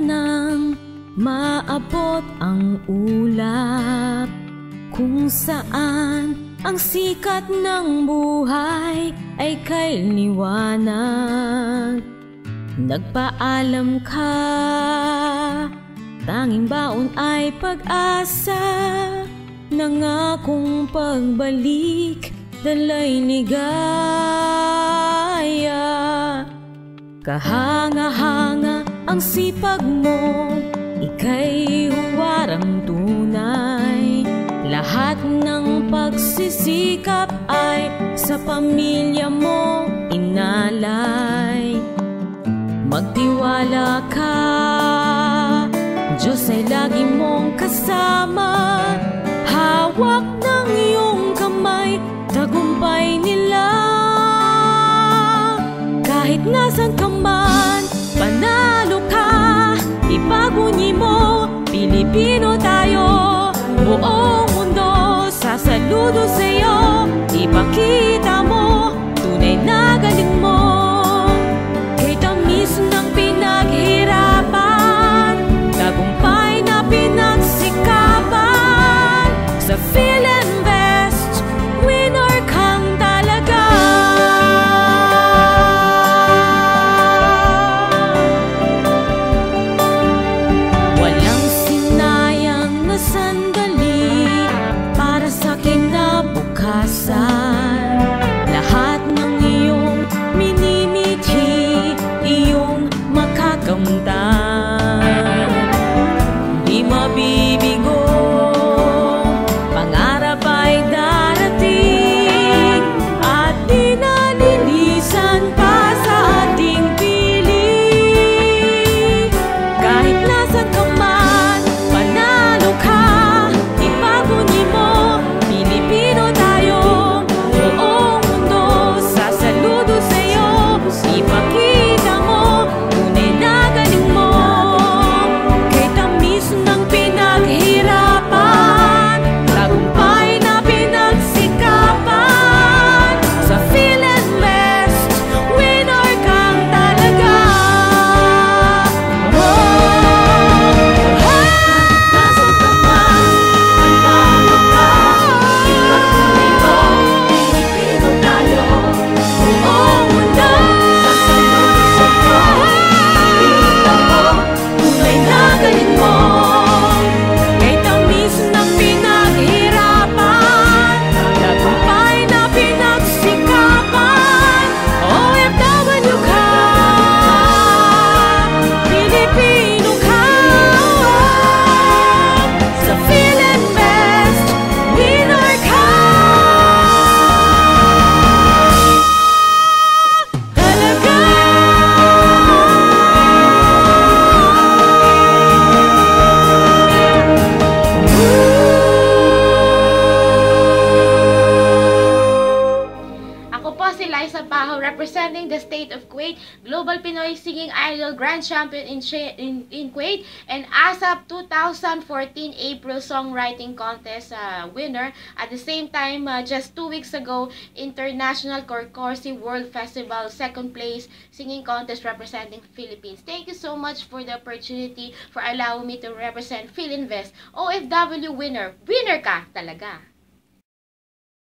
nang maabot ang ulap. Kung saan ang sikat ng buhay ay kay liwanag Nagpaalam ka Tanging baon ay pag-asa. Nangakong pagbalik Dalay ligaya Kahanga-hanga ang sipag mo Ika'y huwarang tunay. Lahat ng pagsisikap ay Sa pamilya mo inalay. Magtiwala ka Diyos ay lagi mong kasama Nasan ka man Panalo ka. Ipagunyi mo Pilipino tayo. Buong passar. Representing the state of Kuwait, Global Pinoy Singing Idol Grand Champion in, in, in Kuwait, and ASAP 2014 April Songwriting Contest uh, winner. At the same time, uh, just two weeks ago, International Corcorsi World Festival second place singing contest representing Philippines. Thank you so much for the opportunity for allowing me to represent PhilInvest OFW winner. Winner ka talaga!